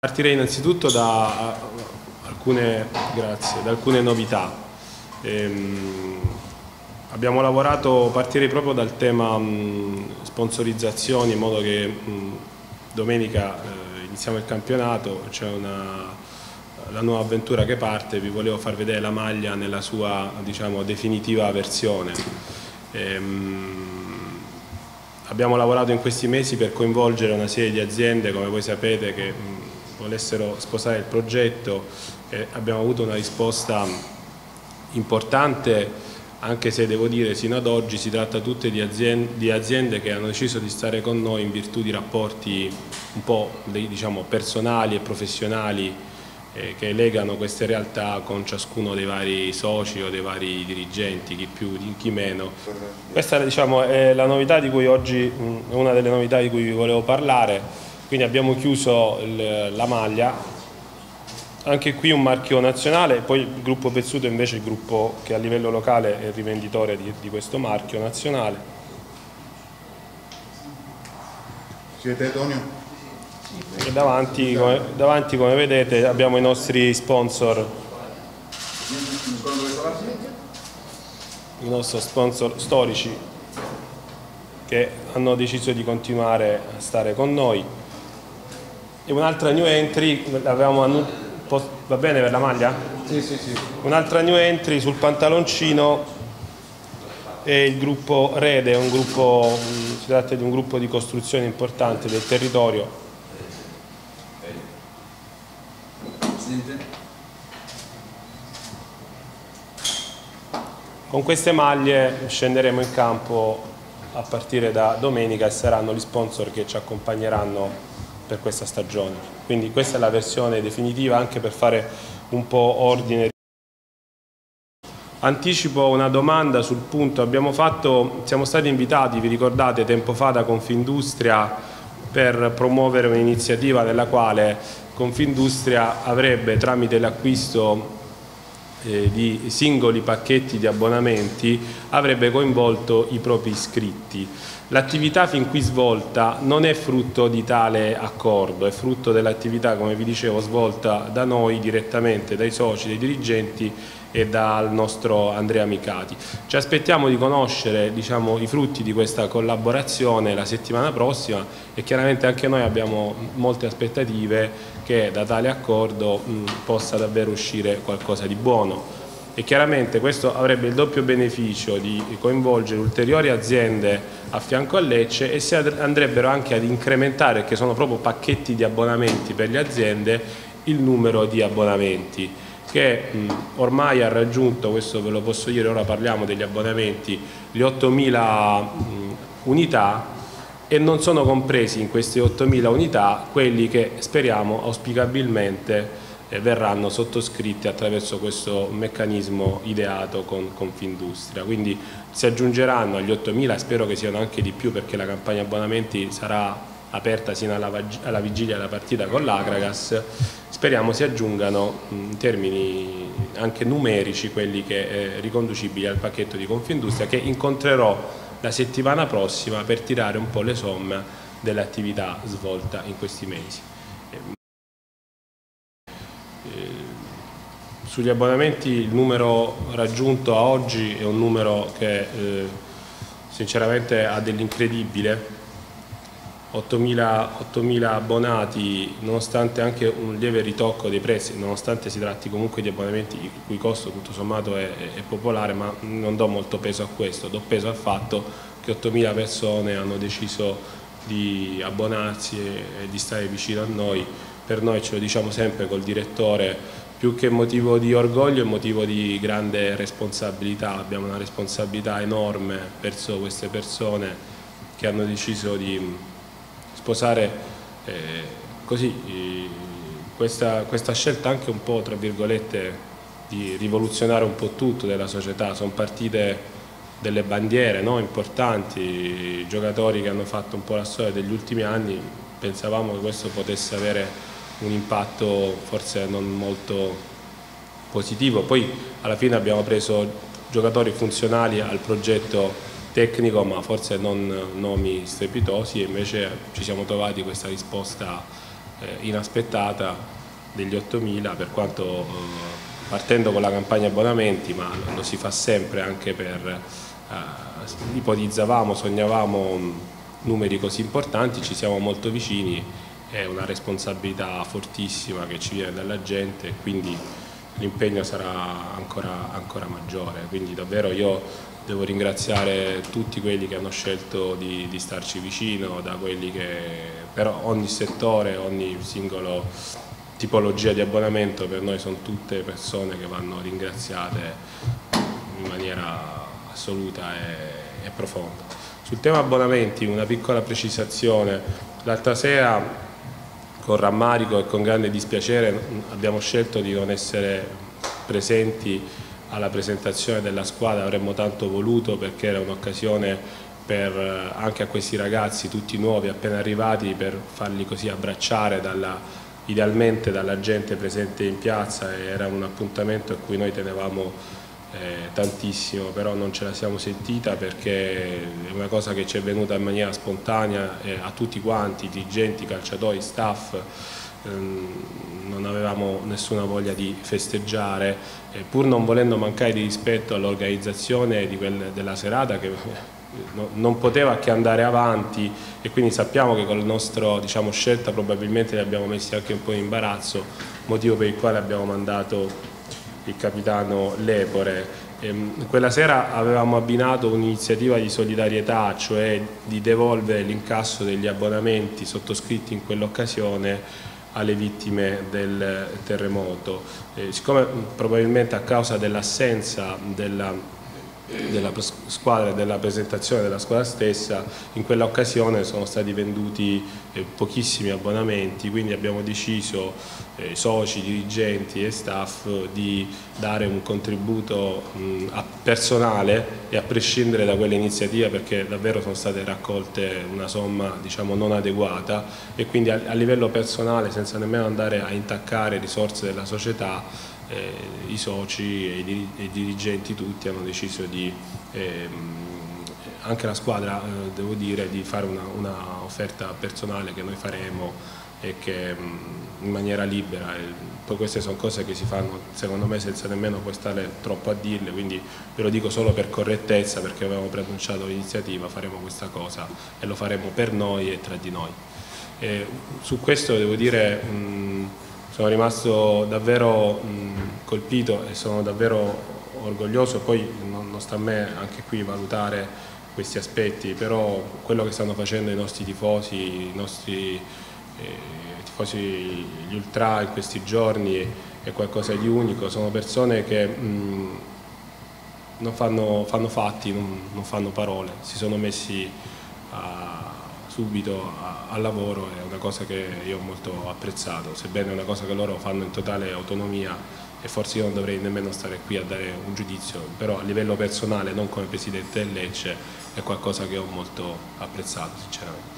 Partirei innanzitutto da alcune, grazie, da alcune novità. Ehm, abbiamo lavorato, partirei proprio dal tema mh, sponsorizzazioni in modo che mh, domenica eh, iniziamo il campionato, c'è la nuova avventura che parte, vi volevo far vedere la maglia nella sua diciamo, definitiva versione. Ehm, abbiamo lavorato in questi mesi per coinvolgere una serie di aziende, come voi sapete, che mh, volessero sposare il progetto e abbiamo avuto una risposta importante anche se devo dire sino ad oggi si tratta tutte di aziende, di aziende che hanno deciso di stare con noi in virtù di rapporti un po' diciamo, personali e professionali eh, che legano queste realtà con ciascuno dei vari soci o dei vari dirigenti, chi più, chi meno. Questa diciamo, è la novità di cui oggi, è una delle novità di cui vi volevo parlare quindi abbiamo chiuso il, la maglia. Anche qui un marchio nazionale poi il gruppo Pezzuto invece è il gruppo che a livello locale è il rivenditore di, di questo marchio nazionale. Siete Antonio? E davanti come, davanti come vedete abbiamo i nostri sponsor. I nostri sponsor storici che hanno deciso di continuare a stare con noi e un'altra new entry, l'avevamo va bene per la maglia? Sì, sì, sì. Un'altra new entry sul pantaloncino è il gruppo Rede, un gruppo, si tratta di un gruppo di costruzione importante del territorio. Con queste maglie scenderemo in campo a partire da domenica e saranno gli sponsor che ci accompagneranno per questa stagione. Quindi questa è la versione definitiva anche per fare un po' ordine. Anticipo una domanda sul punto, abbiamo fatto, siamo stati invitati, vi ricordate, tempo fa da Confindustria per promuovere un'iniziativa nella quale Confindustria avrebbe tramite l'acquisto eh, di singoli pacchetti di abbonamenti avrebbe coinvolto i propri iscritti. L'attività fin qui svolta non è frutto di tale accordo, è frutto dell'attività, come vi dicevo, svolta da noi direttamente, dai soci, dai dirigenti e dal nostro Andrea Micati. Ci aspettiamo di conoscere diciamo, i frutti di questa collaborazione la settimana prossima e chiaramente anche noi abbiamo molte aspettative che da tale accordo mh, possa davvero uscire qualcosa di buono e chiaramente questo avrebbe il doppio beneficio di coinvolgere ulteriori aziende a fianco a Lecce e si andrebbero anche ad incrementare, che sono proprio pacchetti di abbonamenti per le aziende, il numero di abbonamenti che mh, ormai ha raggiunto, questo ve lo posso dire, ora parliamo degli abbonamenti, le 8.000 unità e non sono compresi in queste 8.000 unità quelli che speriamo auspicabilmente eh, verranno sottoscritti attraverso questo meccanismo ideato con Confindustria. Quindi si aggiungeranno agli 8.000, spero che siano anche di più perché la campagna abbonamenti sarà aperta sino alla, alla vigilia della partita con l'Agragas, speriamo si aggiungano in termini anche numerici quelli che eh, riconducibili al pacchetto di Confindustria che incontrerò la settimana prossima per tirare un po' le somme dell'attività svolta in questi mesi. Sugli abbonamenti il numero raggiunto a oggi è un numero che eh, sinceramente ha dell'incredibile, 8.000 abbonati nonostante anche un lieve ritocco dei prezzi, nonostante si tratti comunque di abbonamenti il cui costo tutto sommato è, è popolare ma non do molto peso a questo, do peso al fatto che 8.000 persone hanno deciso di abbonarsi e, e di stare vicino a noi, per noi ce lo diciamo sempre col direttore più che motivo di orgoglio è motivo di grande responsabilità, abbiamo una responsabilità enorme verso queste persone che hanno deciso di sposare eh, così, questa, questa, scelta anche un po' tra virgolette di rivoluzionare un po' tutto della società, sono partite delle bandiere no? importanti, giocatori che hanno fatto un po' la storia degli ultimi anni, pensavamo che questo potesse avere un impatto forse non molto positivo. Poi alla fine abbiamo preso giocatori funzionali al progetto tecnico ma forse non nomi strepitosi e invece ci siamo trovati questa risposta eh, inaspettata degli 8.000 per quanto eh, partendo con la campagna abbonamenti ma lo si fa sempre anche per eh, ipotizzavamo, sognavamo numeri così importanti, ci siamo molto vicini, è una responsabilità fortissima che ci viene dalla gente e quindi l'impegno sarà ancora, ancora maggiore, quindi davvero io devo ringraziare tutti quelli che hanno scelto di, di starci vicino, da quelli che per ogni settore, ogni singolo tipologia di abbonamento per noi sono tutte persone che vanno ringraziate in maniera assoluta e, e profonda. Sul tema abbonamenti una piccola precisazione, l'altra sera con rammarico e con grande dispiacere abbiamo scelto di non essere presenti alla presentazione della squadra, avremmo tanto voluto perché era un'occasione per, eh, anche a questi ragazzi tutti nuovi appena arrivati per farli così abbracciare dalla, idealmente dalla gente presente in piazza. Era un appuntamento a cui noi tenevamo eh, tantissimo, però non ce la siamo sentita perché è una cosa che ci è venuta in maniera spontanea eh, a tutti quanti, dirigenti, calciatori, staff, ehm, avevamo nessuna voglia di festeggiare, eh, pur non volendo mancare di rispetto all'organizzazione della serata che no, non poteva che andare avanti e quindi sappiamo che con la nostra diciamo, scelta probabilmente li abbiamo messi anche un po' in imbarazzo, motivo per il quale abbiamo mandato il capitano Lepore. Ehm, quella sera avevamo abbinato un'iniziativa di solidarietà, cioè di devolvere l'incasso degli abbonamenti sottoscritti in quell'occasione alle vittime del terremoto. Eh, siccome probabilmente a causa dell'assenza della della squadra e della presentazione della squadra stessa in quella occasione sono stati venduti eh, pochissimi abbonamenti quindi abbiamo deciso eh, soci, dirigenti e staff di dare un contributo mh, personale e a prescindere da quell'iniziativa perché davvero sono state raccolte una somma diciamo non adeguata e quindi a livello personale senza nemmeno andare a intaccare risorse della società eh, i soci e i, i, dirigenti tutti hanno deciso di, ehm, anche la squadra eh, devo dire, di fare un'offerta una personale che noi faremo e che mm, in maniera libera. Poi queste sono cose che si fanno secondo me senza nemmeno poi stare troppo a dirle, quindi ve lo dico solo per correttezza perché avevamo preannunciato l'iniziativa, faremo questa cosa e lo faremo per noi e tra di noi. E su questo devo dire mh, sono rimasto davvero mh, colpito e sono davvero orgoglioso, poi non, non sta a me anche qui valutare questi aspetti, però quello che stanno facendo i nostri tifosi, i nostri eh, tifosi, gli ultra in questi giorni è qualcosa di unico, sono persone che mh, non fanno, fanno fatti, non, non, fanno parole, si sono messi a subito al lavoro è una cosa che io ho molto apprezzato, sebbene è una cosa che loro fanno in totale autonomia e forse io non dovrei nemmeno stare qui a dare un giudizio, però a livello personale, non come Presidente del Lecce, è qualcosa che ho molto apprezzato sinceramente.